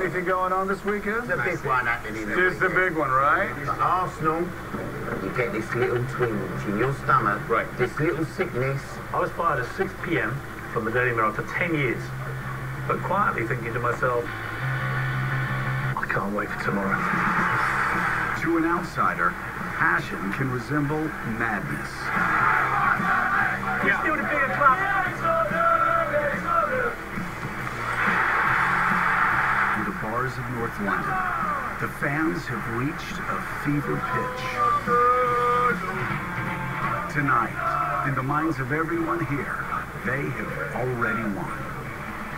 anything going on this weekend? The big one happening. This is the big one, right? For Arsenal, you get this little twinge in your stomach. Right. This little sickness. I was fired at 6 p.m. from the Daily Mirror for 10 years, but quietly thinking to myself, I can't wait for tomorrow. To an outsider, passion can resemble madness. You're still the bigger club. Of North London, the fans have reached a fever pitch. Tonight, in the minds of everyone here, they have already won.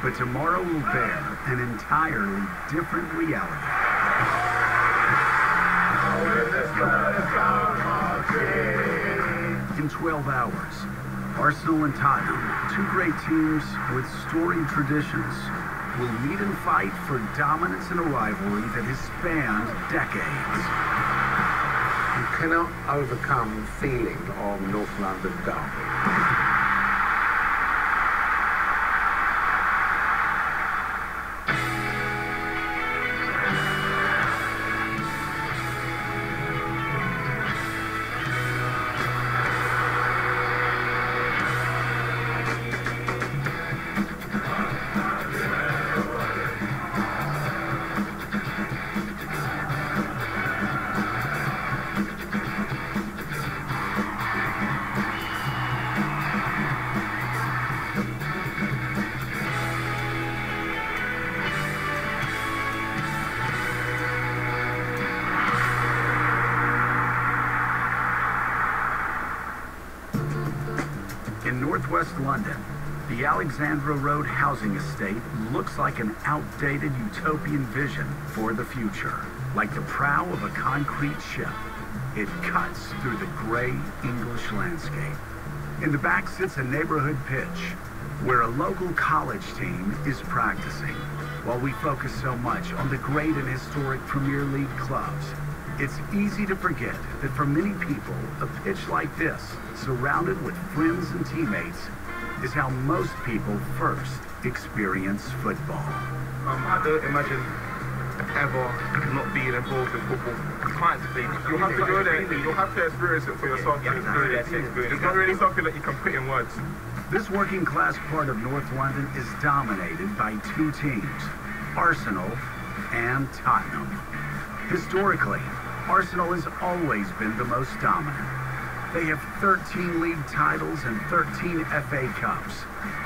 But tomorrow will bear an entirely different reality. In 12 hours, Arsenal and Tottenham, two great teams with storied traditions, will meet and fight for dominance in a rivalry that has spanned decades. You cannot overcome the feeling of North London derby. Northwest London, the Alexandra Road housing estate looks like an outdated utopian vision for the future. Like the prow of a concrete ship, it cuts through the gray English landscape. In the back sits a neighborhood pitch where a local college team is practicing. While we focus so much on the great and historic Premier League clubs, it's easy to forget that for many people, a pitch like this, surrounded with friends and teammates, is how most people first experience football. Um, I don't imagine ever not being involved in football. You can't explain it. You have to go there. You have to experience it for yourself. to experience it. It's not really something that you can put in words. This working class part of North London is dominated by two teams, Arsenal and Tottenham. Historically, Arsenal has always been the most dominant. They have 13 league titles and 13 FA Cups,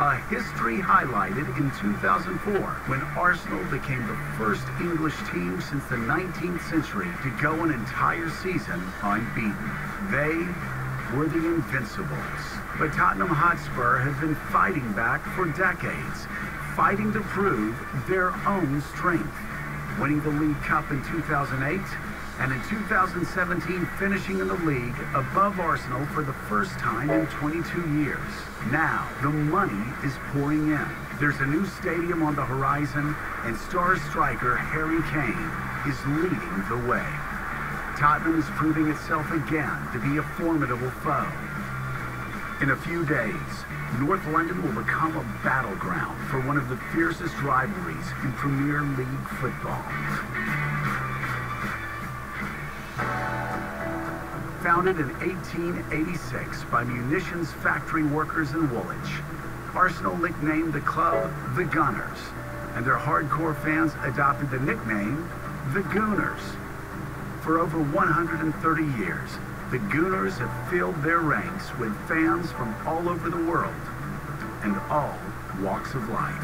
a history highlighted in 2004 when Arsenal became the first English team since the 19th century to go an entire season unbeaten. They were the Invincibles. But Tottenham Hotspur have been fighting back for decades, fighting to prove their own strength. Winning the League Cup in 2008 and in 2017 finishing in the league above Arsenal for the first time in 22 years. Now, the money is pouring in. There's a new stadium on the horizon, and star striker Harry Kane is leading the way. Tottenham is proving itself again to be a formidable foe. In a few days, North London will become a battleground for one of the fiercest rivalries in Premier League football. Founded in 1886 by munitions factory workers in Woolwich, Arsenal nicknamed the club the Gunners, and their hardcore fans adopted the nickname the Gooners. For over 130 years, the Gooners have filled their ranks with fans from all over the world and all walks of life.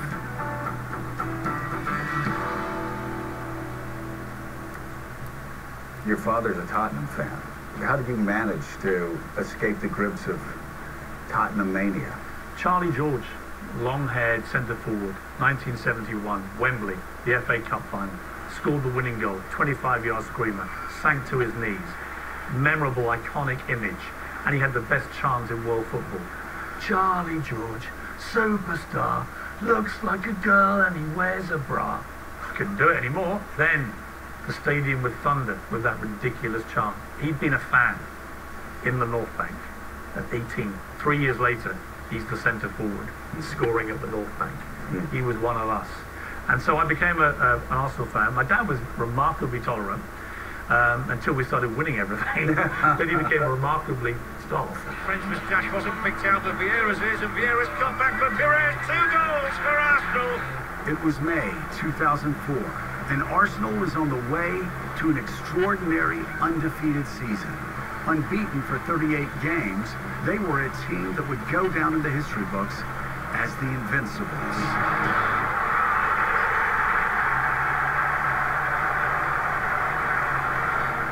Your father's a Tottenham fan. How did you manage to escape the grips of Tottenham mania? Charlie George, long-haired centre forward, 1971, Wembley, the FA Cup final, scored the winning goal, 25-yard screamer, sank to his knees. Memorable, iconic image, and he had the best chance in world football. Charlie George, superstar, looks like a girl and he wears a bra. I couldn't do it anymore. Then, the stadium with thunder with that ridiculous chant. He'd been a fan in the North Bank at 18. Three years later, he's the centre forward scoring at the North Bank. He was one of us. And so I became a, a, an Arsenal fan. My dad was remarkably tolerant um, until we started winning everything. then he became remarkably stopped. Frenchman's dash wasn't picked out, but Vieira's is, and Vieira's cut back for Pires. Two goals for Arsenal. It was May 2004, and Arsenal was on the way to an extraordinary undefeated season. Unbeaten for 38 games, they were a team that would go down in the history books as the Invincibles.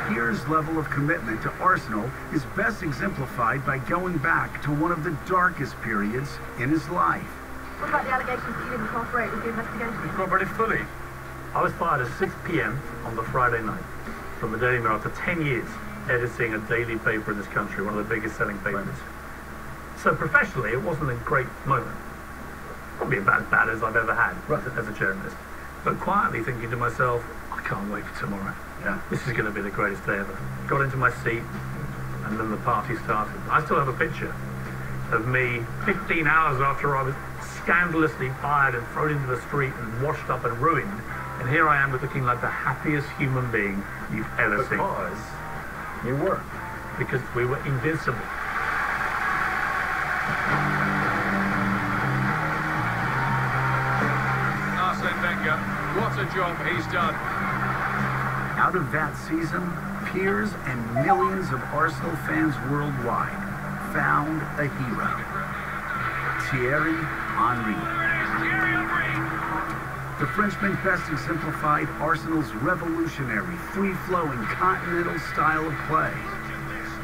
Piers' level of commitment to Arsenal is best exemplified by going back to one of the darkest periods in his life. What about the allegations that you didn't cooperate with the investigation? Cooperated fully. I was fired at 6 p.m. on the Friday night from the Daily Mirror after 10 years editing a daily paper in this country, one of the biggest selling papers. So professionally, it wasn't a great moment. Probably about as bad as I've ever had Right. as a journalist. But quietly thinking to myself, I can't wait for tomorrow. Yeah. This is going to be the greatest day ever. Got into my seat, and then the party started. I still have a picture of me 15 hours after I was scandalously fired and thrown into the street and washed up and ruined. And here I am looking like the happiest human being you've ever seen. Because you were. Because we were invincible. Arsene Wenger, what a job he's done. Out of that season, Piers and millions of Arsenal fans worldwide found a hero. Thierry Henry. The Frenchman best exemplified Arsenal's revolutionary, free-flowing, continental style of play.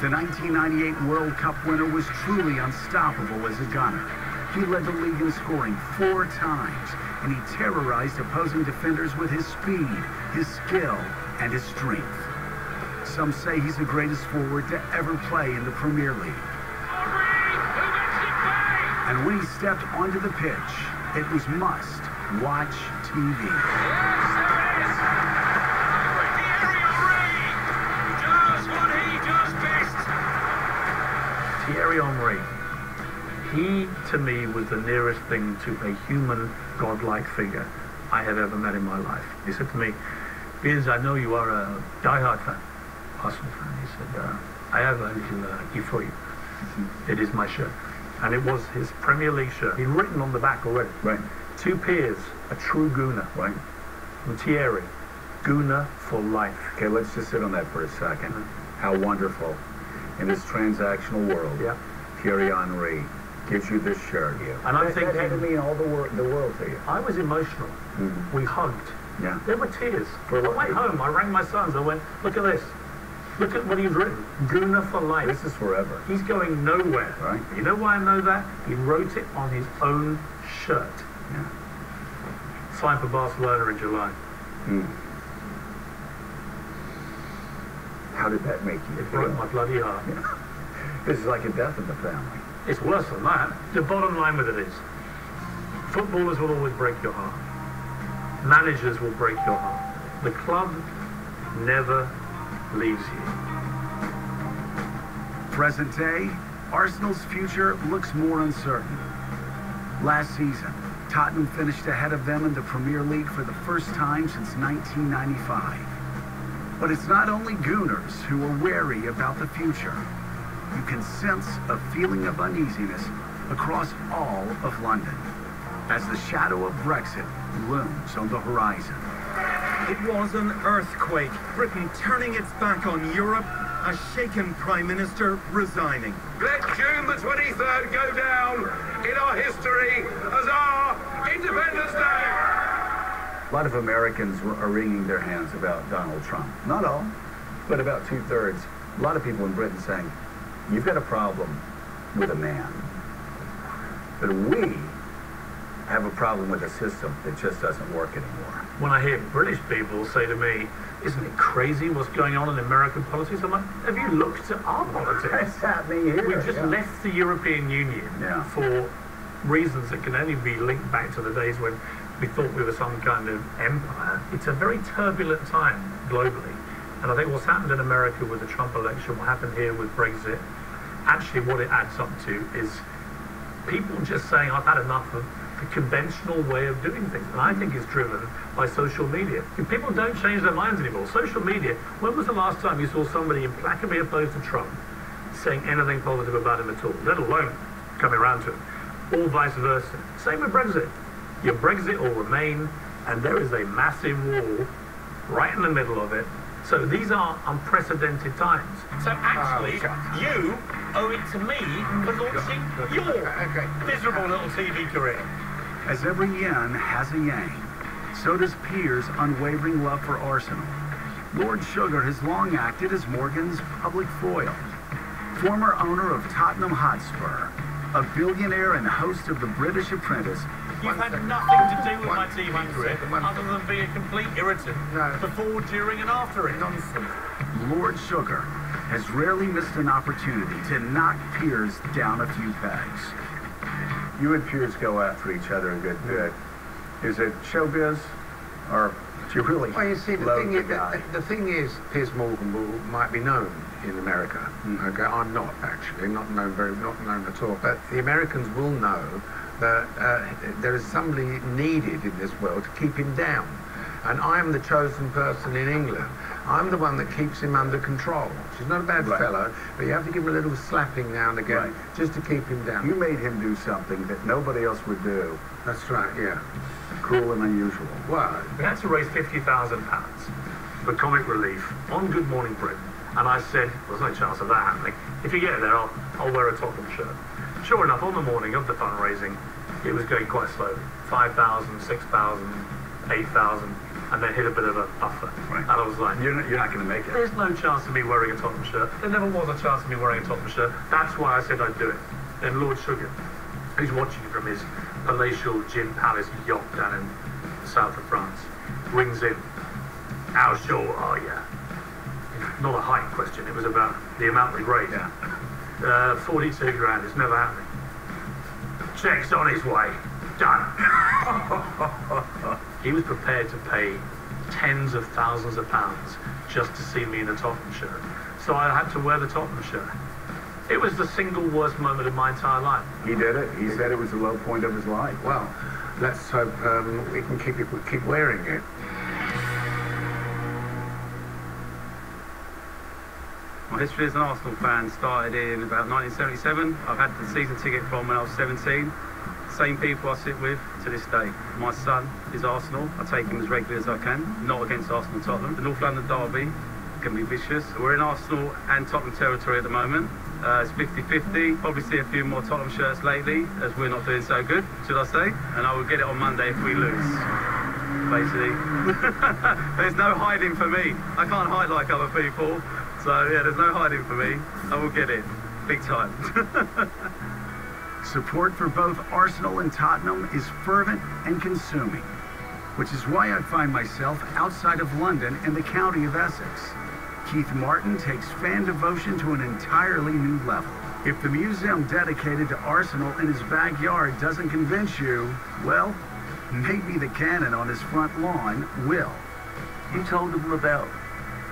The 1998 World Cup winner was truly unstoppable as a gunner. He led the league in scoring four times, and he terrorized opposing defenders with his speed, his skill, and his strength. Some say he's the greatest forward to ever play in the Premier League. And when he stepped onto the pitch, it was must watch TV. Thierry Henry. He, to me, was the nearest thing to a human, godlike figure I have ever met in my life. He said to me, Piers, I know you are a diehard fan, Arsenal fan. He said, uh, I have a little uh, gift for you. It is my shirt. And it was his Premier League shirt. He'd written on the back already. Right. Two Piers, a true gooner. Right. Thierry, gooner for life. Okay, let's just sit on that for a second. How wonderful. In this transactional world, Yeah. Thierry Henry gives you this shirt. And I'm that, that had to thinking- mean all the, wor- the world to you. I was emotional. Mhm. We hugged. Yeah. There were tears. For I went home. I rang my sons. I went, look at this. Look at what he's written. Gooner for life. This is forever. He's going nowhere. Right. You know why I know that? He wrote it on his own shirt. Yeah. Signed for Barcelona in July. Mm. How did that make you It broke my bloody heart. This is like a death in the family. It's worse than that. The bottom line with it is, footballers will always break your heart. Managers will break your heart. The club never leaves you. Present day, Arsenal's future looks more uncertain. Last season, Tottenham finished ahead of them in the Premier League for the first time since 1995. But it's not only Gooners who are wary about the future. You can sense a feeling of uneasiness across all of London as the shadow of Brexit looms on the horizon. It was an earthquake. Britain turning its back on Europe. A shaken Prime Minister resigning. Let June the 23rd go down in our history as our Independence Day. A lot of Americans are wringing their hands about Donald Trump. Not all, but about two thirds. A lot of people in Britain saying, you've got a problem with a man. But we have a problem with a system that just doesn't work anymore. When I hear British people say to me, isn't it crazy what's going on in American politics? I'm like, have you looked at our politics? That's happening here. We've just yeah. left the European Union Yeah. for reasons that can only be linked back to the days when we thought we were some kind of empire. It's a very turbulent time globally. And I think what's happened in America with the Trump election, what happened here with Brexit, actually what it adds up to is people just saying, I've had enough of the conventional way of doing things. And I think it's driven by social media. People don't change their minds anymore. Social media, when was the last time you saw somebody implacably opposed to Trump saying anything positive about him at all, let alone coming around to him? Or vice versa. Same with Brexit. Your Brexit or Remain, and there is a massive wall right in the middle of it. So these are unprecedented times. So actually, oh, you owe it to me for launching your miserable little TV career. As every yin has a yang, so does Piers' unwavering love for Arsenal. Lord Sugar has long acted as Morgan's public foil. Former owner of Tottenham Hotspur, a billionaire and host of The British Apprentice, You've had nothing to do with my TV career other than be a complete irritant before, during, and after it. Nonsense. Lord Sugar has rarely missed an opportunity to knock Piers down a few pegs. You and Piers go after each other a good bit. Is it showbiz, or do you really Well, you see, the thing, is, guy? the, the thing is, Piers Morgan will, might be known in America. Mm. Okay, I'm not actually, not known very, not known at all. But the Americans will know that uh, there is somebody needed in this world to keep him down. And I'm the chosen person in England. I'm the one that keeps him under control. She's not a bad Right. fellow, but you have to give him a little slapping now and again Right. just to keep him down. You made him do something that nobody else would do. That's right, yeah. Cruel and unusual. Well, We had to raise fifty thousand pounds for comic relief on Good Morning Britain, and I said, "There's no chance of that happening. If you get there, I'll, I'll wear a Tottenham shirt." Sure enough, on the morning of the fundraising, it was going quite slowly: 5,000, 6,000, 8,000, and then hit a bit of a buffer. Right. And I was like, You're not, you're not going to make it. there's no chance of me wearing a Tottenham shirt. There never was a chance of me wearing a Tottenham shirt. That's why I said I'd do it. Then Lord Sugar, who's watching from his palatial gin palace yacht down in the south of France, rings in. How sure are you? Not a height question. It was about the amount we raised. Yeah. Uh, 42 grand. It's never happening. Check's on his way. Done. he was prepared to pay tens of thousands of pounds just to see me in a Tottenham shirt. So I had to wear the Tottenham shirt. It was the single worst moment of my entire life. He did it. He said it was the low point of his life. well, let's hope um, we can keep it, keep wearing it. My history as an Arsenal fan started in about 1977. I've had the season ticket from when I was 17. Same people I sit with to this day. My son is Arsenal. I take him as regularly as I can. Not against Arsenal Tottenham. The North London derby can be vicious. We're in Arsenal and Tottenham territory at the moment. Uh, it's 50-50. Probably see a few more Tottenham shirts lately as we're not doing so good, should I say. And I will get it on Monday if we lose. Basically. There's no hiding for me. I can't hide like other people. So yeah, there's no hiding for me. I will get it. Big time. Support for both Arsenal and Tottenham is fervent and consuming, which is why I find myself outside of London in the county of Essex. Keith Martin takes fan devotion to an entirely new level. If the museum dedicated to Arsenal in his backyard doesn't convince you, well, maybe the cannon on his front lawn will. You told them about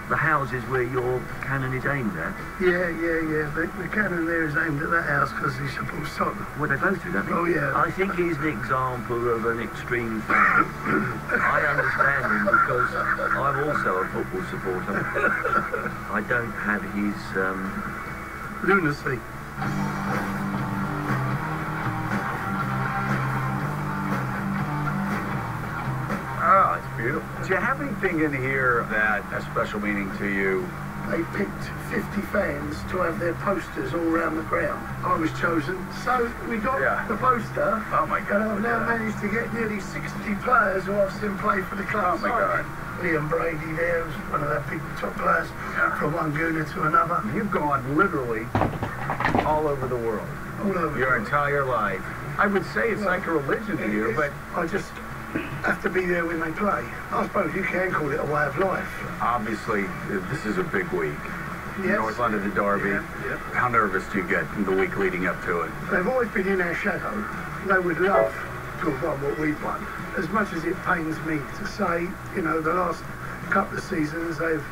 the houses where your cannon is aimed at. Yeah, yeah, yeah. The, the cannon there is aimed at that house because he supports Tottenham. Would they go through that? Oh, yeah. I think he's an example of an extreme fan. I understand him because I'm also a football supporter. I don't have his um, Lunacy. Beautiful. Do you have anything in here that has special meaning to you? They picked 50 fans to have their posters all around the ground. I was chosen, so we got Yeah. the poster. Oh my God! And I've now God. managed to get nearly 60 players who I've seen play for the club. Oh, my God. Liam Brady there was one of our big top players Yeah. from one Gooner to another. You've gone literally all over the world. All over. Your entire life. I would say it's like a religion to you, but I just have to be there when they play. I suppose you can call it a way of life. obviously this is a big week. Yes. North London, the Derby. Yeah, yeah. How nervous do you get in the week leading up to it? They've always been in our shadow. They would love to have won what we've won. As much as it pains me to say, you know, the last couple of seasons they've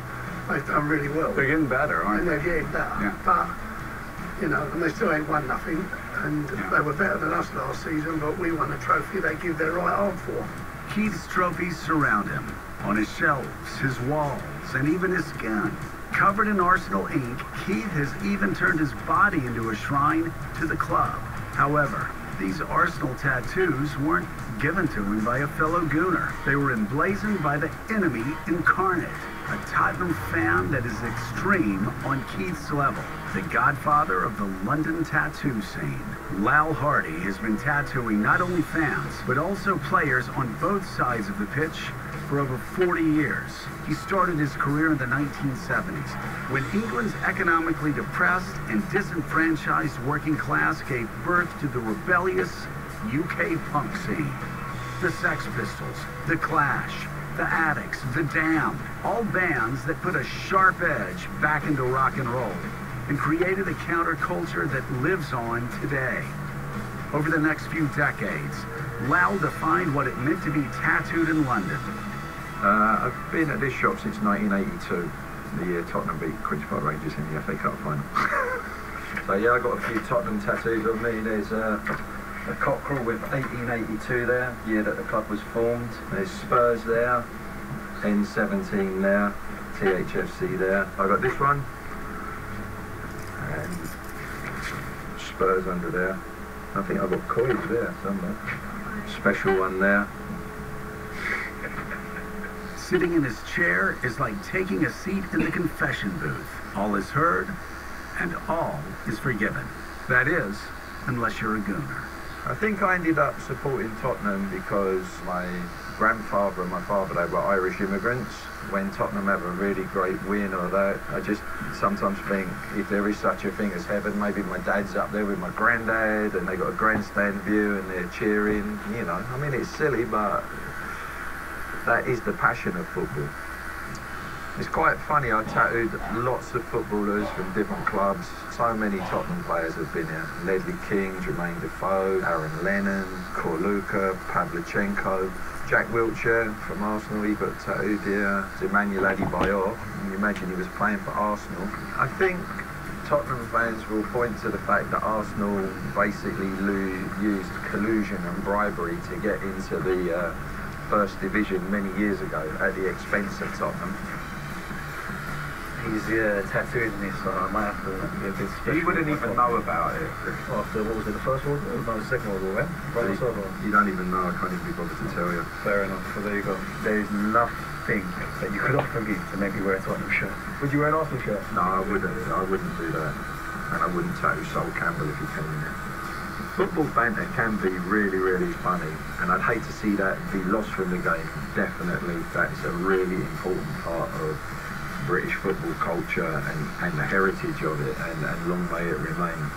they've done really well. They're getting better, aren't and they? they're getting better. Yeah. But, you know, and they still ain't won nothing. And they were better than us last season, but we won a trophy they give their right arm for. Keith's trophies surround him on his shelves, his walls, and even his skin. Covered in Arsenal ink, Keith has even turned his body into a shrine to the club. However, these Arsenal tattoos weren't given to him by a fellow Gooner. They were emblazoned by the enemy incarnate, a Tottenham fan that is extreme on Keith's level, the godfather of the London tattoo scene. Lal Hardy has been tattooing not only fans, but also players on both sides of the pitch for over 40 years. He started his career in the 1970s when England's economically depressed and disenfranchised working class gave birth to the rebellious UK punk scene. The Sex Pistols, The Clash, The Adicts, The Damned, all bands that put a sharp edge back into rock and roll and created a counterculture that lives on today. Over the next few decades, Lal defined what it meant to be tattooed in London. Uh, I've been at this shop since 1982, the year Tottenham beat Queen's Park Rangers in the FA Cup final. so yeah, I got a few Tottenham tattoos on me. There's uh, a cockerel with 1882 there, year that the club was formed. There's Spurs there, N17 there, THFC there. I got this one, and Spurs under there. I think I've got Coys there somewhere. Special one there. Sitting in his chair is like taking a seat in the confession booth. All is heard and all is forgiven. That is, unless you're a gooner. I think I ended up supporting Tottenham because my grandfather and my father, they were Irish immigrants. When Tottenham have a really great win or that, I just sometimes think if there is such a thing as heaven, maybe my dad's up there with my granddad and they got a grandstand view and they're cheering, you know. I mean, it's silly, but that is the passion of football. It's quite funny, I tattooed lots of footballers from different clubs. So many Tottenham players have been here. Ledley King, Jermaine Defoe, Aaron Lennon, Corluka, Pavlyuchenko, Jack Wilshere from Arsenal, he got tattooed here. Emmanuel Adebayor, you imagine he was playing for Arsenal. I think Tottenham fans will point to the fact that Arsenal basically used collusion and bribery to get into the uh, First Division many years ago at the expense of Tottenham. He's uh, tattooed me, so I might have to be a bit special. He wouldn't even know about it. After, what was it, the First World War? No, the Second World War, when? Right you, you don't even know, I can't even be bothered to tell you. Fair enough, so there you go. There is nothing that you could offer me to make me wear a Tottenham shirt. Would you wear an Arsenal shirt? No, I wouldn't. I wouldn't do that. And I wouldn't tattoo Sol Campbell if he came in. Football banter can be really, really funny, and I'd hate to see that be lost from the game. Definitely, that's a really important part of British football culture and, and the heritage of it, and, and long may it remain.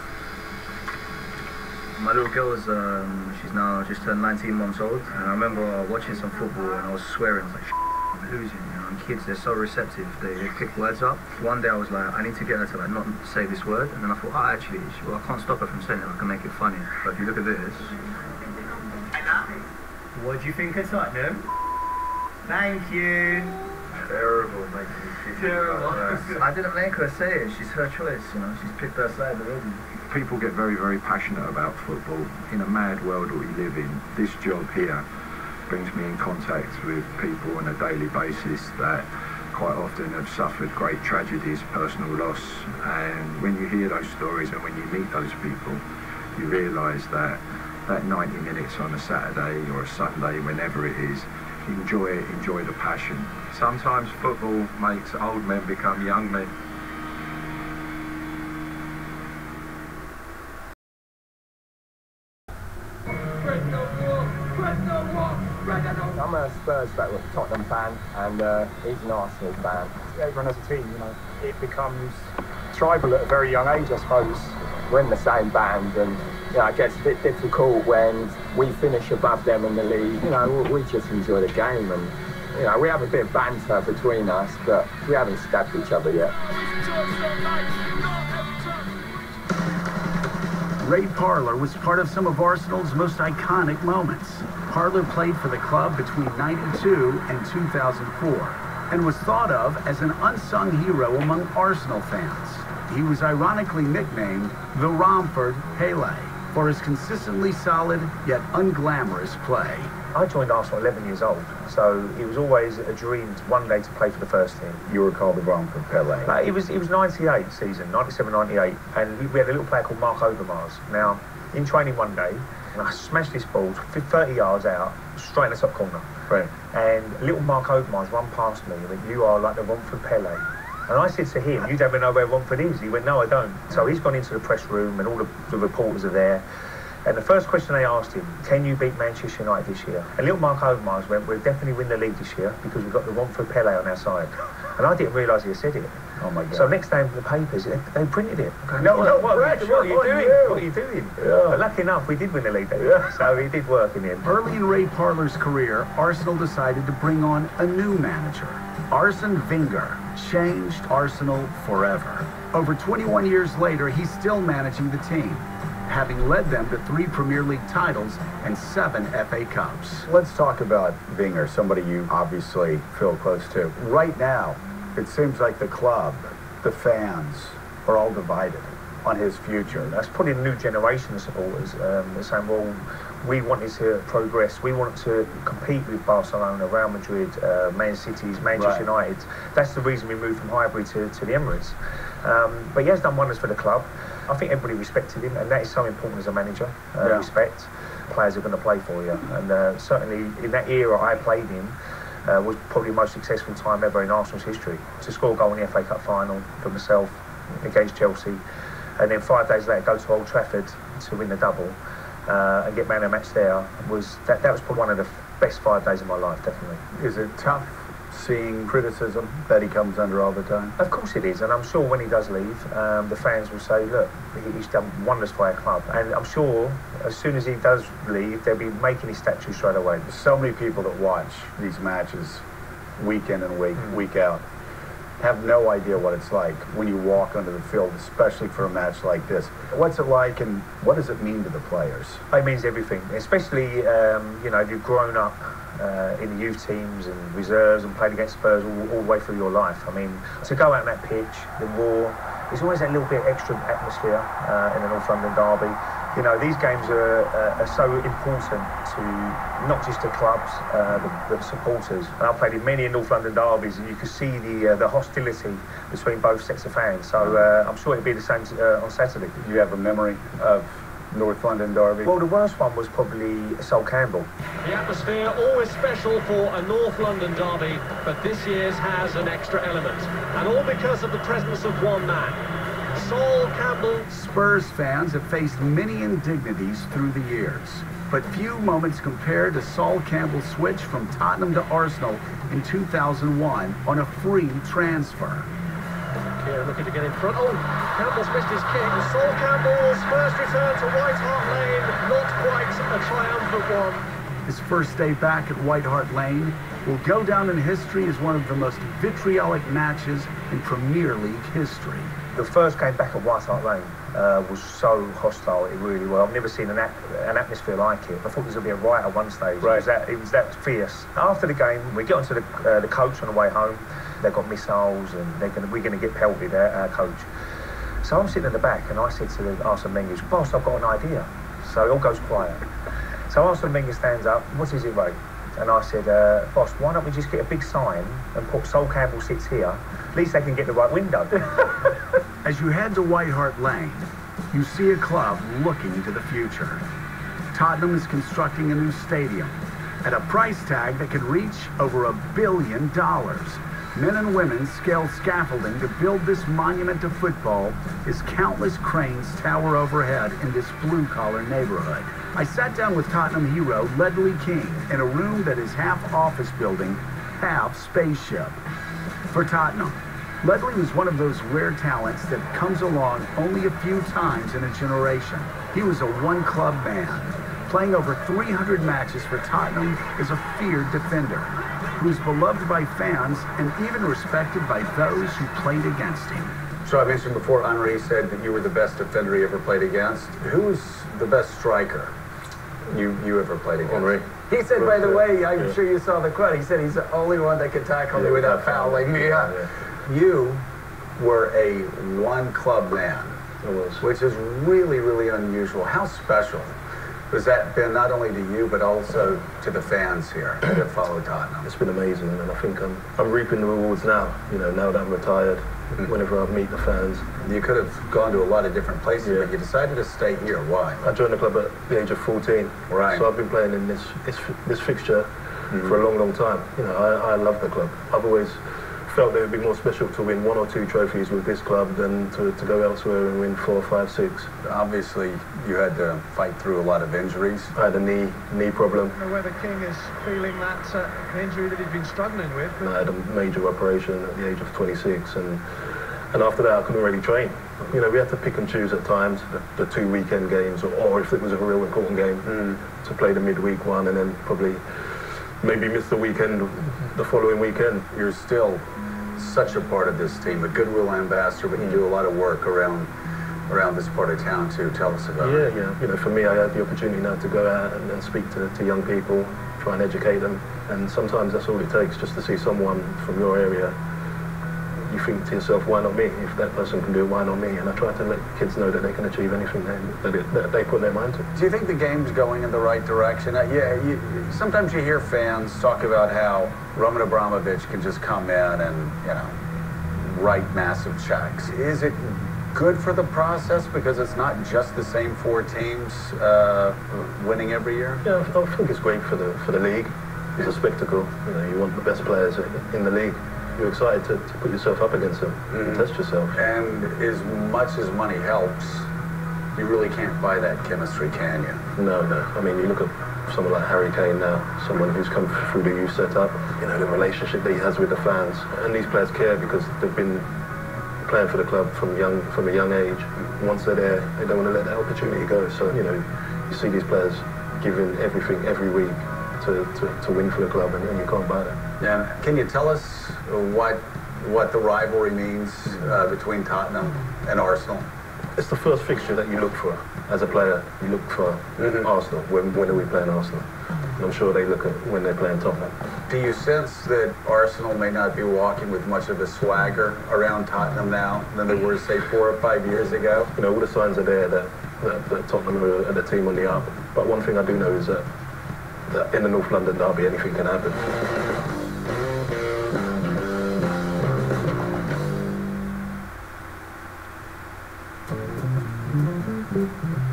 My little girl is, um, she's now just turned 19 months old, and I remember uh, watching some football and I was swearing, I was like, I'm losing, you know, and kids, they're so receptive, they, they pick words up. One day I was like, I need to get her to like not say this word, and then I thought, oh, actually, she, well, I can't stop her from saying it, I can make it funny. But if you look at this, what do you think of Tottenham? Thank you. Terrible, making feel Terrible. I didn't make her say it. She's her choice, you know. She's picked her side already. People get very, very passionate about football. In a mad world that we live in, this job here brings me in contact with people on a daily basis that quite often have suffered great tragedies, personal loss. And when you hear those stories and when you meet those people, you realise that that 90 minutes on a Saturday or a Sunday, whenever it is, enjoy it, enjoy the passion. Sometimes football makes old men become young men. I'm a Spurs fan, a Tottenham fan, and uh, he's an Arsenal fan. Everyone has a team, you know. It becomes tribal at a very young age, I suppose. We're in the same band, and you know, it gets a bit difficult when we finish above them in the league. You know, we we just enjoy the game, and you know, we have a bit of banter between us, but we haven't stabbed each other yet. Ray Parlour was part of some of Arsenal's most iconic moments. Parlour played for the club between 92 and 2004 and was thought of as an unsung hero among Arsenal fans. He was ironically nicknamed the Romford Pele. For his consistently solid yet unglamorous play. I joined Arsenal 11 years old, so it was always a dream to one day to play for the first team. You were called the Romford Pele. Uh, it was it was 98 season, 97, 98, and we, we had a little player called Mark Overmars. Now, in training one day, and I smashed this ball 30 yards out, straight in the top corner. Right. And little Mark Overmars run past me and went, you are like the Romford Pele. And I said to him, you don't even know where Romford is. He went, no, I don't. So he's gone into the press room and all the, the reporters are there. And the first question they asked him, can you beat Manchester United this year? And little Mark Overmars went, we'll definitely win the league this year because we've got the Romford Pele on our side. And I didn't realise he had said it. Oh my God. So next day in the papers, they, they printed it. No, no, no, what, Brad, what, are you doing? you? What are you doing? Yeah. But lucky enough, we did win the league that year. So it did work in the end. Early in Ray Parlour's career, Arsenal decided to bring on a new manager. Arsene Wenger changed Arsenal forever. Over 21 years later, he's still managing the team, having led them to three Premier League titles and seven FA Cups. Let's talk about Wenger, somebody you obviously feel close to. Right now, it seems like the club, the fans, are all divided on his future. That's putting new generation of supporters um, saying, well, we wanted to progress. We wanted to compete with Barcelona, Real Madrid, uh, Man City's, Manchester Right. United. That's the reason we moved from Highbury to, to the Emirates. Um, but he has done wonders for the club. I think everybody respected him, and that is so important as a manager. Uh, Yeah. Respect. Players are going to play for you, and uh, certainly in that era I played in. Uh, was probably the most successful time ever in Arsenal's history. To score a goal in the FA Cup final for myself against Chelsea, and then five days later go to Old Trafford to win the double uh, and get man of the match there was that, that was probably one of the best five days of my life, definitely. Is it tough seeing criticism that he comes under all the time? Of course it is, and I'm sure when he does leave, um, the fans will say, look, he's done wonders for our club. And I'm sure as soon as he does leave, they'll be making his statue straight away. There's so many people that watch these matches week in and week, week out have no idea what it's like when you walk onto the field, especially for a match like this. What's it like and what does it mean to the players? It means everything, especially um, you know if you've grown up uh, in the youth teams and reserves and played against Spurs all, all the way through your life. I mean, to go out on that pitch, the war, there's always that little bit extra atmosphere uh, in the North London derby. You know, these games are, uh, are so important to not just the clubs, uh, the, the supporters. And I've played in many North London derbies, and you could see the uh, the hostility between both sets of fans. So uh, I'm sure it'll be the same uh, on Saturday. You have a memory of North London Derby? Well, the worst one was probably Sol Campbell. The atmosphere always special for a North London derby, but this year's has an extra element. And all because of the presence of one man. Sol Campbell Spurs fans have faced many indignities through the years, but few moments compare to Sol Campbell's switch from Tottenham to Arsenal in 2001 on a free transfer. Here looking to get in front. Oh, Campbell's missed his kick. Sol Campbell's first return to White Hart Lane, not quite a triumphant one. His first day back at White Hart Lane will go down in history as one of the most vitriolic matches in Premier League history. The first game back at White Hart Lane uh, was so hostile. It really was. I've never seen an, at- an atmosphere like it. I thought there was going to be a riot at one stage. It was that. It was that fierce. After the game, we get onto the, uh, the coach on the way home. They've got missiles, and they're going to, we're going to get pelted. Our, our coach. So I'm sitting at the back, and I said to the Arsene Wenger, "Boss, I've got an idea." So it all goes quiet. So Arsene Wenger stands up. What is it, Ray? And I said, uh, boss, why don't we just get a big sign and put Sol Campbell sits here? Least they can get the right window. As you head to White Hart Lane, you see a club looking to the future. Tottenham is constructing a new stadium at a price tag that could reach over a billion dollars. Men and women scale scaffolding to build this monument to football as countless cranes tower overhead in this blue-collar neighborhood. I sat down with Tottenham hero Ledley King in a room that is half office building, half spaceship. For Tottenham, Ledley was one of those rare talents that comes along only a few times in a generation. He was a one-club man, playing over 300 matches for Tottenham as a feared defender, who was beloved by fans and even respected by those who played against him. So I mentioned before, Henry said that you were the best defender he ever played against. Who's the best striker you you ever played against? Henry. He said, by the way, I'm sure you saw the quote. He said he's the only one that can tackle me without fouling me. Yeah. You were a one club man I was. Which is really, really unusual. How special has that been not only to you but also to the fans here that follow Tottenham? It's been amazing, and I think I'm, I'm reaping the rewards now. You know, now that I'm retired, mm-hmm. whenever I meet the fans. You could have gone to a lot of different places, but you decided to stay here. Why? I joined the club at the age of 14. Right. So I've been playing in this this, this fixture mm-hmm. for a long, long time. You know, I, I love the club. I've always felt that it would be more special to win one or two trophies with this club than to, to go elsewhere and win four, five, six. Obviously, you had to fight through a lot of injuries. I had a knee knee problem. I don't know whether King is feeling that uh, injury that he's been struggling with. And I had a major operation at the age of 26, and and after that I couldn't really train. You know, we had to pick and choose at times the, the two weekend games, or, or if it was a real important game, to play the midweek one, and then probably maybe miss the weekend the following weekend. You're still such a part of this team, a goodwill ambassador, but you do a lot of work around around this part of town too. Tell us about Yeah, it. yeah. You know, for me, I had the opportunity now to go out and, and speak to, to young people, try and educate them, and sometimes that's all it takes, just to see someone from your area. You think to yourself, why not me? If that person can do it, why not me? And I try to let kids know that they can achieve anything they, that, it, that they put their mind to. Do you think the game's going in the right direction? Uh, yeah, you, sometimes you hear fans talk about how Roman Abramovich can just come in and, you know, write massive checks. Is it good for the process because it's not just the same four teams uh, winning every year? Yeah, I I think it's great for the for the league. It's a spectacle. You know, you want the best players in the league. You're excited to, to put yourself up against them, and test yourself. And as much as money helps, you really can't buy that chemistry, can you? No, no. I mean, you look at someone like Harry Kane now, someone who's come through the youth setup, you know, the relationship that he has with the fans. And these players care because they've been playing for the club from young from a young age. Once they're there, they don't want to let that opportunity go. So, you know, you see these players giving everything every week to, to, to win for the club, and, and you can't buy that. Yeah. Can you tell us what what the rivalry means uh, between Tottenham and Arsenal? It's the first fixture that you look for as a player. You look for Arsenal. When, when are we playing Arsenal? And I'm sure they look at when they're playing Tottenham. Do you sense that Arsenal may not be walking with much of a swagger around Tottenham now than they were, say, four or five years ago? You know, all the signs are there that, that, that Tottenham are the team on the up. But one thing I do know is that, that in the North London derby, anything can happen.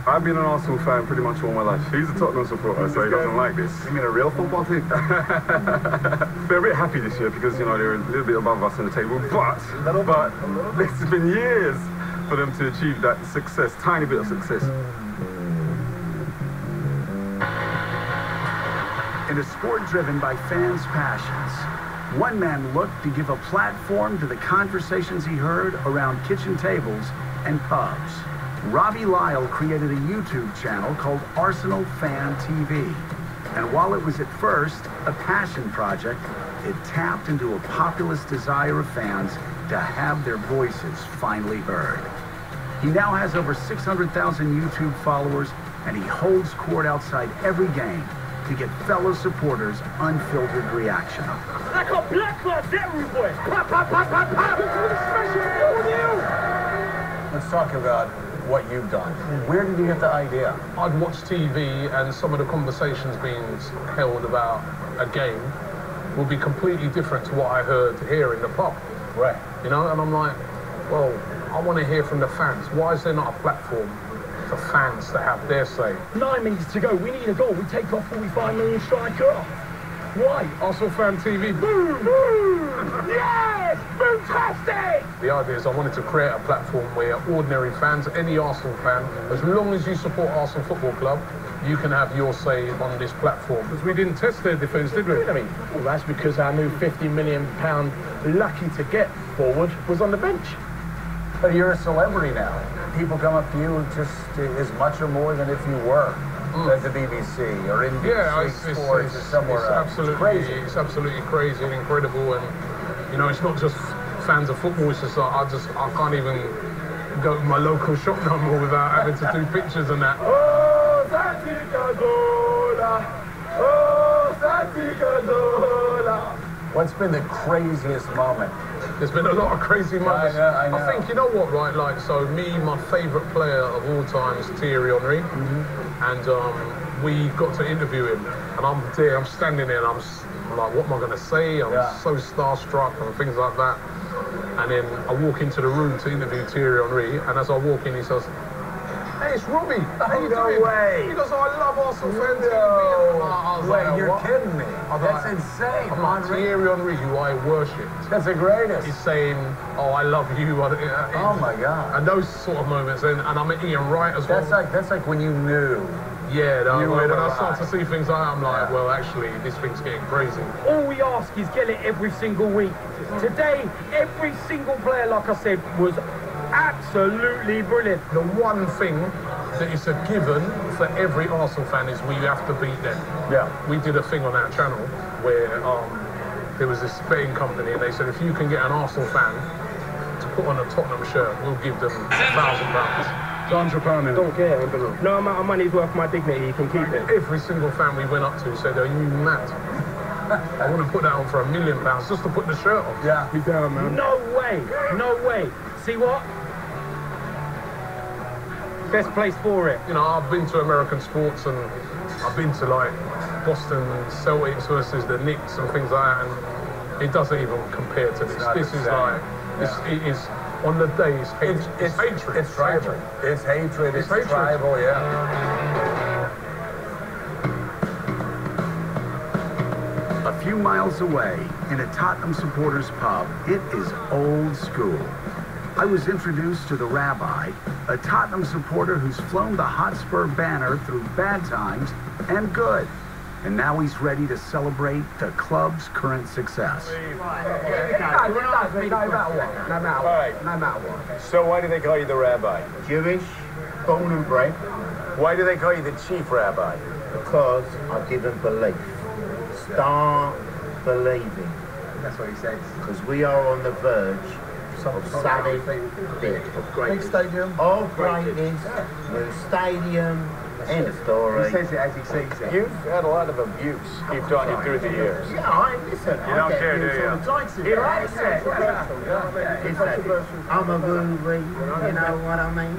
I've been an Arsenal fan pretty much all my life. He's a Tottenham supporter, so he doesn't like this. You mean a real football team? They're a bit happy this year because, you know, they're a little bit above us on the table. But, but it's been years for them to achieve that success, tiny bit of success. In a sport driven by fans' passions, one man looked to give a platform to the conversations he heard around kitchen tables and pubs. Robbie Lyle created a YouTube channel called Arsenal Fan TV. And while it was at first a passion project, it tapped into a populist desire of fans to have their voices finally heard. He now has over 600,000 YouTube followers, and he holds court outside every game to get fellow supporters' unfiltered reaction. I got black lives everywhere. Pop, pop, pop, pop, pop. Special with you. Let's talk about what you've done. Where did you get the idea? I'd watch TV and some of the conversations being held about a game would be completely different to what I heard here in the pub. Right. You know, and I'm like, well, I want to hear from the fans. Why is there not a platform for fans to have their say? Nine minutes to go. We need a goal. We take off 45 million striker. Why? Arsenal Fan TV. Boom! Boom! Yes! Fantastic! The idea is I wanted to create a platform where ordinary fans, any Arsenal fan, as long as you support Arsenal Football Club, you can have your say on this platform. Because we didn't test their defence, did we? I mean, well, that's because our new 50 million pound lucky to get forward was on the bench. But you're a celebrity now. People come up to you just as much or more than if you were mm. at the BBC or NBC Yeah, it's, it's, Sports it's, or somewhere it's else. absolutely It's crazy. It's absolutely crazy and incredible, and you know, it's not just fans of football. It's just I just I can't even go to my local shop no more without having to do pictures and that. Oh! Oh! What's been the craziest moment There's been a lot of crazy moments. know, I know. think you know what, right? Like, so me, my favourite player of all time is Thierry Henry, Mm-hmm. and um, we got to interview him, and I'm there, I'm standing there, and I'm, I'm like, what am I going to say? I'm Yeah. so starstruck and things like that. And then I walk into the room to interview Thierry Henry, and as I walk in, he says, it's Robbie. How you no doing? way. He goes, oh, I love Arsenal fan TV. No I'm like- was way, like, you're what? kidding me. I'm That's like- insane. I'm like, Thierry Henry, who I worshipped. That's the greatest. He's saying, "Oh, I love you." I- I- uh, Oh my God. And those sort of moments, and, and I'm Ian Wright as well. That's like that's like when you knew. yeah, that- you when, I have start to see things like that, I'm like, well, actually, this thing's getting crazy. All we ask is get it every single week. Mm. Today, every single player, like I said, was absolutely brilliant. The one thing that is a given for every Arsenal fan is we have to beat them. Yeah. We did a thing on our channel where um, there was this betting company, and they said if you can get an Arsenal fan to put on a Tottenham shirt, we'll give them a thousand pounds. Hundred pound in. Don't care. No amount of money is worth my dignity. You can keep it. Every single fan we went up to said, "Are you mad? I want to put that on for a million pounds just to put the shirt on." Yeah. be down, man. No way. No way. See what? Best place for it. You know, I've been to American sports and I've been to like Boston Celtics versus the Knicks and things like that, and it doesn't even compare to this. This is same. like, it's, it is on the day it's, hate, It's, it's, hatred. It's tribal. It's hatred. It's, It's hatred. tribal. Yeah. A few miles away, in a Tottenham supporters pub, it is old school. I was introduced to the rabbi, a Tottenham supporter who's flown the Hotspur banner through bad times and good. And now he's ready to celebrate the club's current success. So why do they call you the rabbi? Jewish, bone and bred, Why do they call you the chief rabbi? because I didn't believe. Start believing. That's what he says. Because we are on the verge of something big. Big stadium. Oh, of greatness, new stadium, end of story. He says it as he sees it. You've had a lot of abuse heaped on you through the years. Yeah, I listen. You I don't care, do abuse you? all the time. He likes it. I'm a movie, you know what I mean?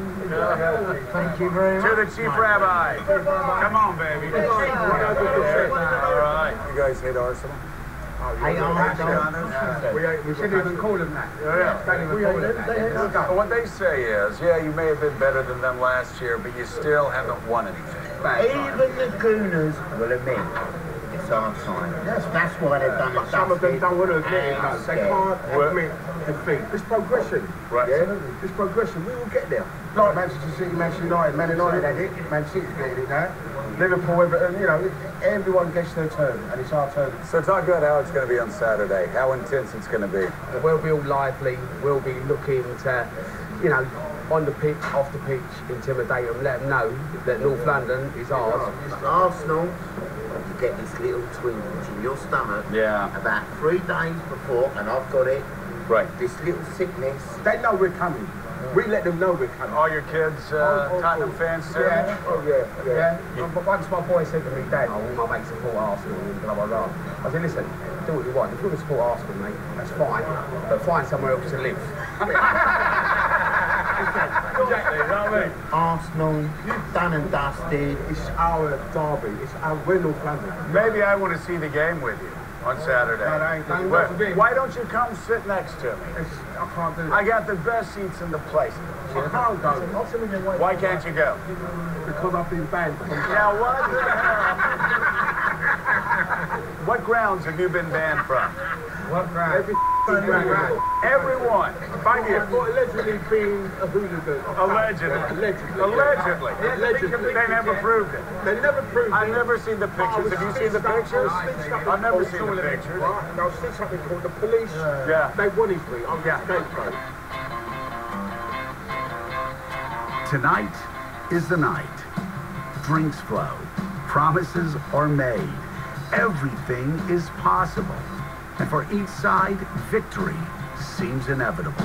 Thank you very much. To the chief rabbi. Come on, baby. All right. You guys hate Arsenal? Hey, I don't. We, we shouldn't even call him that. Yeah. Don't call him that. What they say is, yeah, you may have been better than them last year, but you still haven't won anything. Even the Gooners will admit it's time. That's, that's why they've done it. Some of them don't want to admit it, and though. They can't admit defeat. It's progression. Right. Yeah? It's progression. We will get there. Like Manchester City, Manchester United. Man United had it. Man City's getting it now. Liverpool, Everton, you know, everyone gets their turn, and it's our turn. So talk about how it's going to be on Saturday, how intense it's going to be. We'll be all lively. We'll be looking to, you know, on the pitch, off the pitch, intimidate them, let them know that North London is ours. Arsenal, you get this little twinge in your stomach Yeah. about three days before, and I've got it. Right. This little sickness. They know we're coming. We let them know we're coming. All your kids, uh, Oh, oh, Tottenham oh. fans too? Yeah. Oh, yeah, yeah. Yeah. But once my boy said to me, Dad, oh, all my mates support Arsenal and blah, blah, blah. I said, listen, do what you want. If you want to support Arsenal, mate, that's fine. But find somewhere else to live. Exactly, you know what I mean? Arsenal, done and dusted. It's our derby. It's our, we're North London. Maybe I want to see the game with you on Saturday. No, that ain't- that ain't Why- got to be. Why don't you come sit next to me? It's, I can't do that. I got the best seats in the place. I can't go. Why can't you go? Because I've been banned from Now what the hell? What grounds have you been banned from? What ground? Every ground. Everyone. Five years. For allegedly being a hooligan. Allegedly. Allegedly. Allegedly. Allegedly. They never proved it. They never proved I've it. never seen the pictures. Have you seen the pictures? I've never seen the pictures. Now, since something called the police, Yeah. they wanted me. I'm the scapegoat. Tonight is the night. Drinks flow. Promises are made. Everything is possible. And for each side, victory seems inevitable.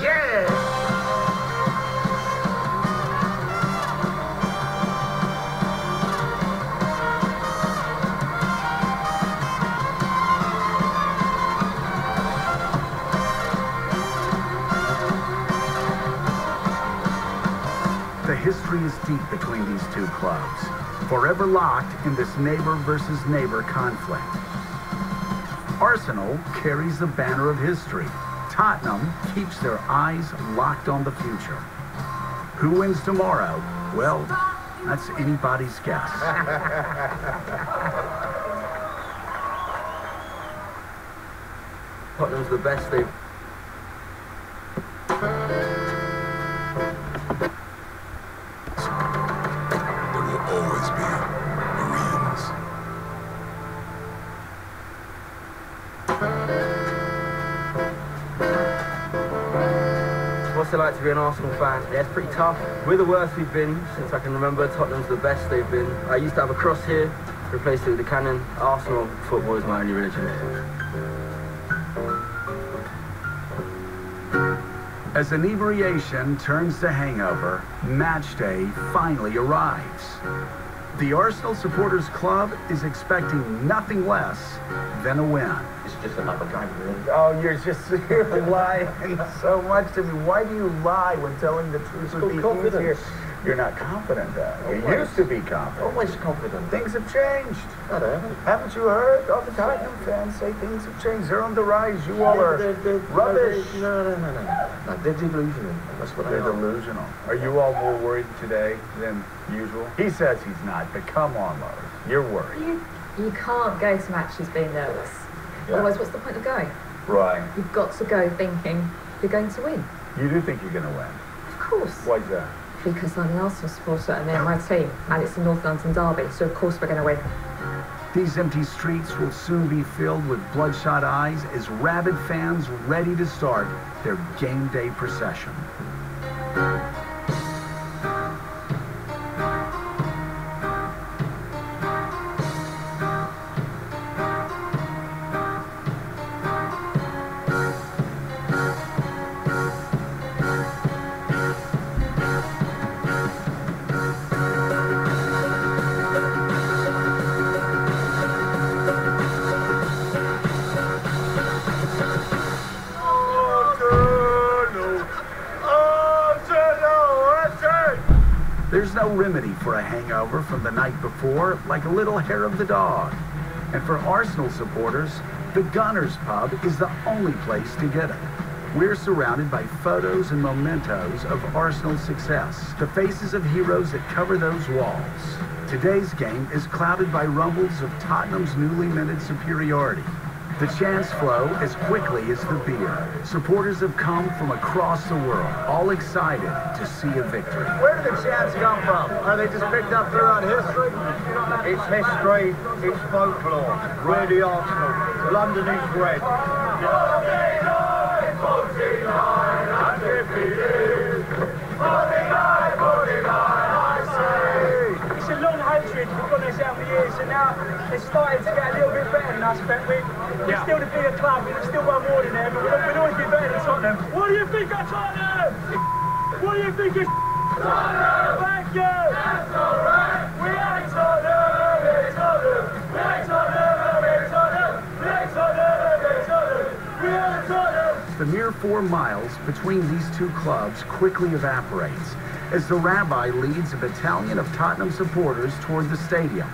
Yeah! history is deep between these two clubs, forever locked in this neighbor versus neighbor conflict. Arsenal carries the banner of history. Tottenham keeps their eyes locked on the future. Who wins tomorrow? Well, that's anybody's guess. Tottenham's the best they've. What's it like to be an Arsenal fan? Yeah, it's pretty tough. We're the worst we've been since I can remember. Tottenham's the best they've been. I used to have a cross here, replaced it with a cannon. Arsenal football is my only religion. As inebriation turns to hangover, match day finally arrives. The Arsenal Supporters Club is expecting nothing less than a win. It's just another game, really. Oh, you're just you're lying so much to me. Why do you lie when telling the truth would be called easier? You're not confident, though. You used to be confident. Always confident. Things have changed. No, haven't. Haven't you heard all the Tottenham fans say things have changed? They're on the rise. You all are They're- they're- rubbish. No, no, no, no. No, they're delusional. That's what They're they are. delusional. Are you all more worried today than usual? He says he's not, but come on, Lois. You're worried. You, you can't go to matches being nervous. Yeah. Otherwise, what's the point of going? Right. You've got to go thinking you're going to win. You do think you're going to win. Of course. Why's that? Because I'm an Arsenal supporter and they're my team, and it's the North London derby, so of course we're going to win. These empty streets will soon be filled with bloodshot eyes as rabid fans ready to start their game day procession. Hangover from the night before, like a little hair of the dog. And for Arsenal supporters, the Gunners Pub is the only place to get it. We're surrounded by photos and mementos of Arsenal's success, the faces of heroes that cover those walls. Today's game is clouded by rumbles of Tottenham's newly minted superiority. The chants flow as quickly as the beer. Supporters have come from across the world, all excited to see a victory. Where do the chants come from? Are they just picked up throughout history? It's history, it's folklore. We're the Arsenal. London is red. Hatred we've got this out for years, and now it's starting to get a little bit better than us, but we, we're Yeah. still the bigger club, we've still won more than them, but we'll, we'll always be better than Tottenham. What do you think of Tottenham? What do you think of Tottenham? Thank you! That's alright! We ain't Tottenham! We're Tottenham! We ain't Tottenham! We're Tottenham! We ain't Tottenham! We're Tottenham! We ain't Tottenham! The mere four miles between these two clubs quickly evaporates as the rabbi leads a battalion of Tottenham supporters toward the stadium,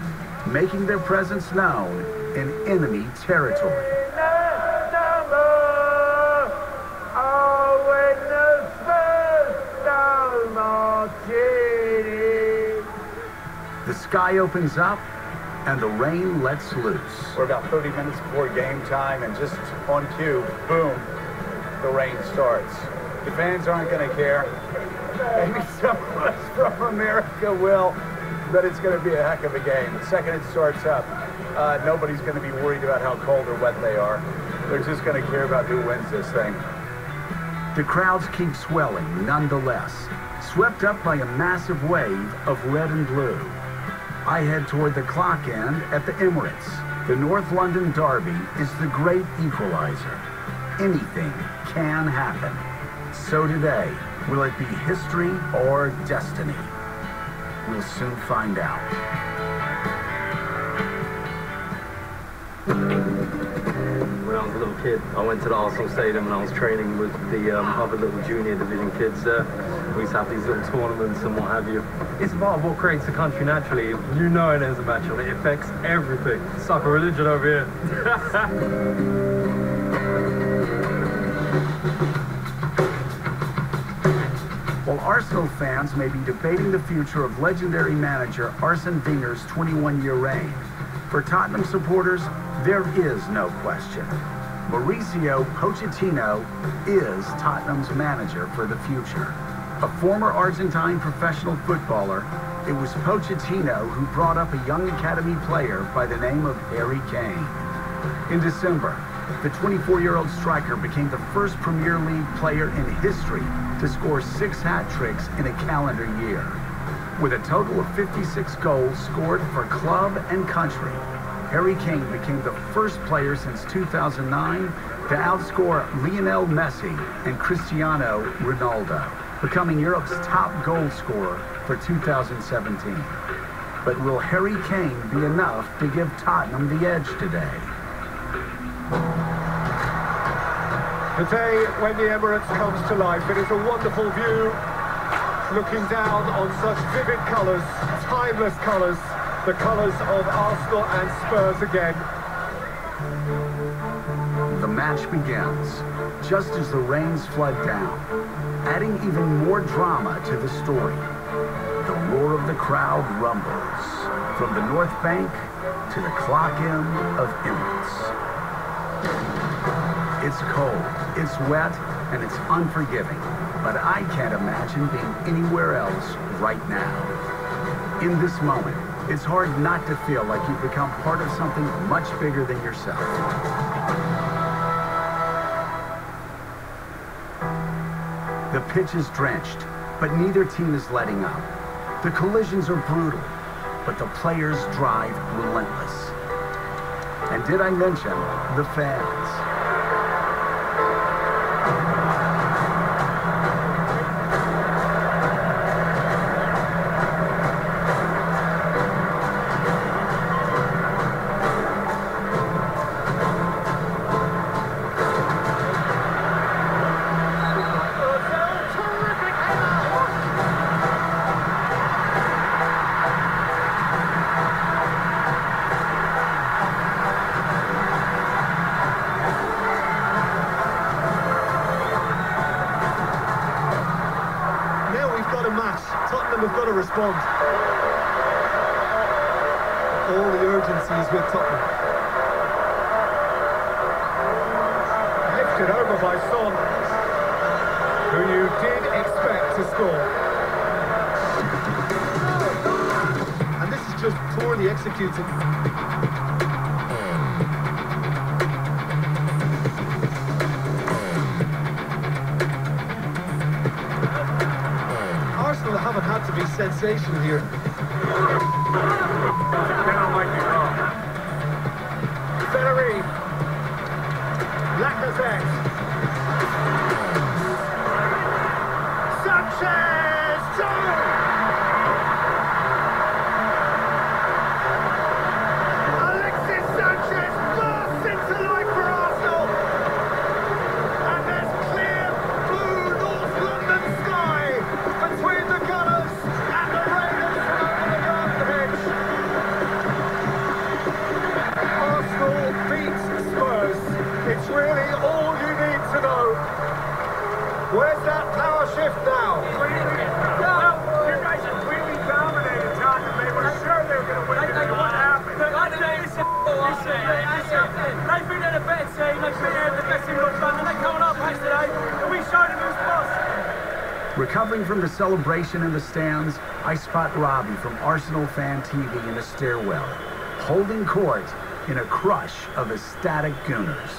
making their presence known in enemy territory. The sky opens up and the rain lets loose. We're about 30 minutes before game time, and just on cue, boom, the rain starts. The fans aren't going to care. Maybe some of us from America will, but it's going to be a heck of a game. The second it starts up, uh, nobody's going to be worried about how cold or wet they are. They're just going to care about who wins this thing. The crowds keep swelling nonetheless, swept up by a massive wave of red and blue. I head toward the clock end at the Emirates. The North London Derby is the great equalizer. Anything can happen. So today, will it be history or destiny? We'll soon find out. When I was a little kid, I went to the Arsenal Stadium and I was training with the um, other little junior division kids there. We used to have these little tournaments and what have you. It's part of what creates a country naturally. You know there's a match on it. Affects everything. It's like a religion over here. Arsenal fans may be debating the future of legendary manager Arsene Wenger's 21-year reign, for Tottenham supporters, there is no question. Mauricio Pochettino is Tottenham's manager for the future. A former Argentine professional footballer, it was Pochettino who brought up a young academy player by the name of Harry Kane. In December, the 24-year-old striker became the first Premier League player in history to score six hat tricks in a calendar year. With a total of 56 goals scored for club and country, Harry Kane became the first player since 2009 to outscore Lionel Messi and Cristiano Ronaldo, becoming Europe's top goal scorer for 2017. But will Harry Kane be enough to give Tottenham the edge today? The day when the Emirates comes to life. It is a wonderful view, looking down on such vivid colours, timeless colours, the colours of Arsenal and Spurs again. The match begins, just as the rains flood down, adding even more drama to the story. The roar of the crowd rumbles, from the North Bank to the clock end of Emirates. It's cold, it's wet, and it's unforgiving, but I can't imagine being anywhere else right now. In this moment, it's hard not to feel like you've become part of something much bigger than yourself. The pitch is drenched, but neither team is letting up. The collisions are brutal, but the players' drive relentless. And did I mention the fans? Is with Tottenham. Lifted over by Son, who you did expect to score. And this is just poorly executed. Arsenal haven't had to be sensational here. Bellerin. Lacazette. Recovering from the celebration in the stands, I spot Robbie from Arsenal Fan TV in the stairwell, holding court in a crush of ecstatic Gooners.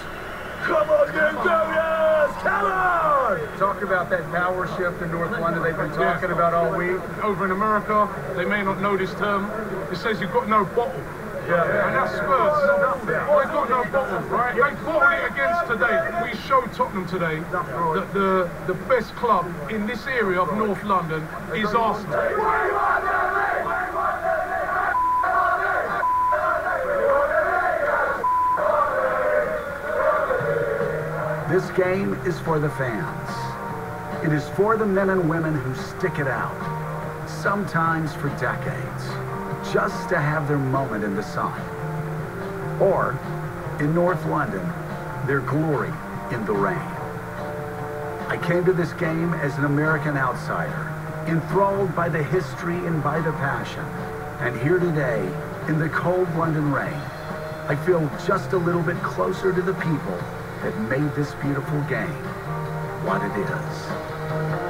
Come on, you Gooners! Come on! Talk about that power shift in North London they've been talking about all week. Over in America, they may not know this term. It says you've got no bottle. Yeah. And that's Spurs. They've got no bottle, right? They bottled it against today. We showed Tottenham today that the, the best club in this area of North London is Arsenal. This game is for the fans. It is for the men and women who stick it out, sometimes for decades, just to have their moment in the sun. Or, in North London, their glory in the rain. I came to this game as an American outsider, enthralled by the history and by the passion. And here today, in the cold London rain, I feel just a little bit closer to the people that made this beautiful game what it is.